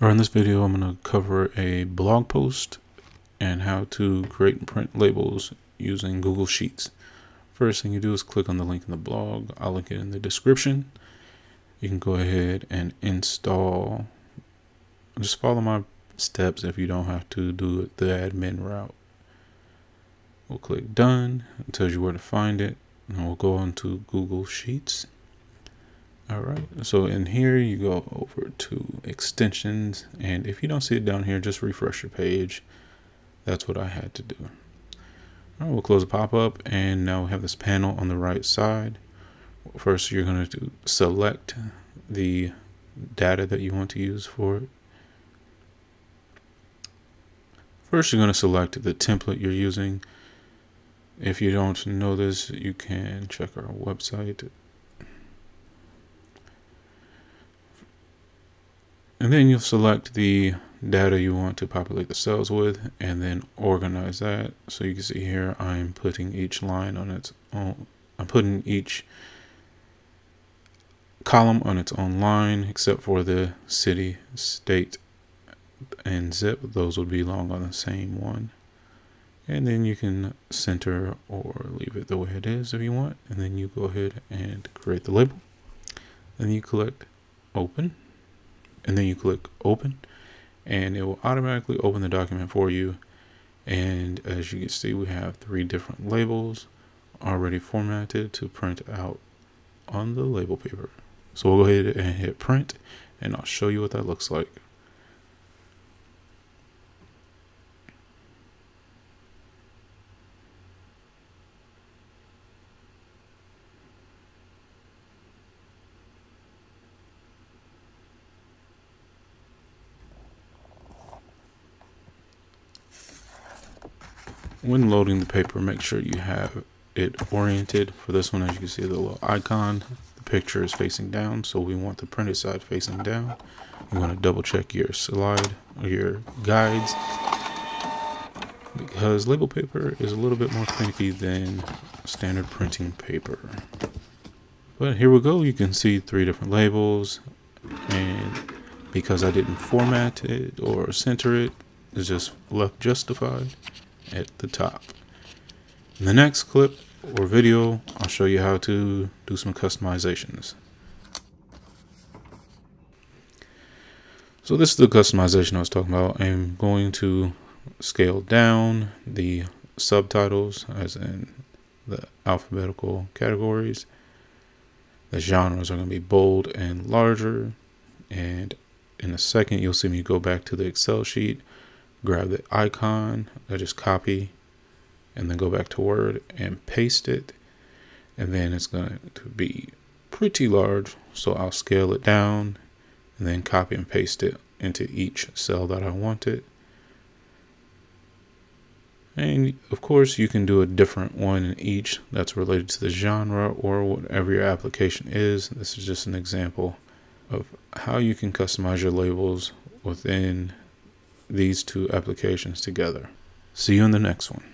Or in this video, I'm going to cover a blog post and how to create and print labels using Google Sheets. First thing you do is click on the link in the blog. I'll link it in the description. You can go ahead and install. Just follow my steps if you don't have to do the admin route. We'll click done. It tells you where to find it. And we'll go into Google Sheets. All right, so in here you go over to extensions, and if you don't see it down here, just refresh your page. That's what I had to do. All right, we'll close the pop-up, and now we have this panel on the right side. First, you're going to select the data that you want to use for it. First, you're going to select the template you're using. If you don't know this, you can check our website And then you'll select the data you want to populate the cells with and then organize that. So you can see here I'm putting each line on its own, I'm putting each column on its own line except for the city, state, and zip. Those would belong on the same one. And then you can center or leave it the way it is if you want. And then you go ahead and create the label. Then you click open and then you click open and it will automatically open the document for you. And as you can see we have three different labels already formatted to print out on the label paper. So we'll go ahead and hit print and I'll show you what that looks like when loading the paper make sure you have it oriented. For this one as you can see the little icon the picture is facing down so we want the printed side facing down. You want to double check your slide or your guides because label paper is a little bit more finicky than standard printing paper. But here we go. You can see three different labels and because I didn't format it or center it it's just left justified at the top. In the next clip or video, I'll show you how to do some customizations. So this is the customization I was talking about. I'm going to scale down the subtitles as in the alphabetical categories. The genres are going to be bold and larger. And in a second, you'll see me go back to the Excel sheet grab the icon, I just copy and then go back to Word and paste it. And then it's going to be pretty large. So I'll scale it down and then copy and paste it into each cell that I want it. And of course, you can do a different one in each that's related to the genre or whatever your application is. This is just an example of how you can customize your labels within these two applications together. See you in the next one.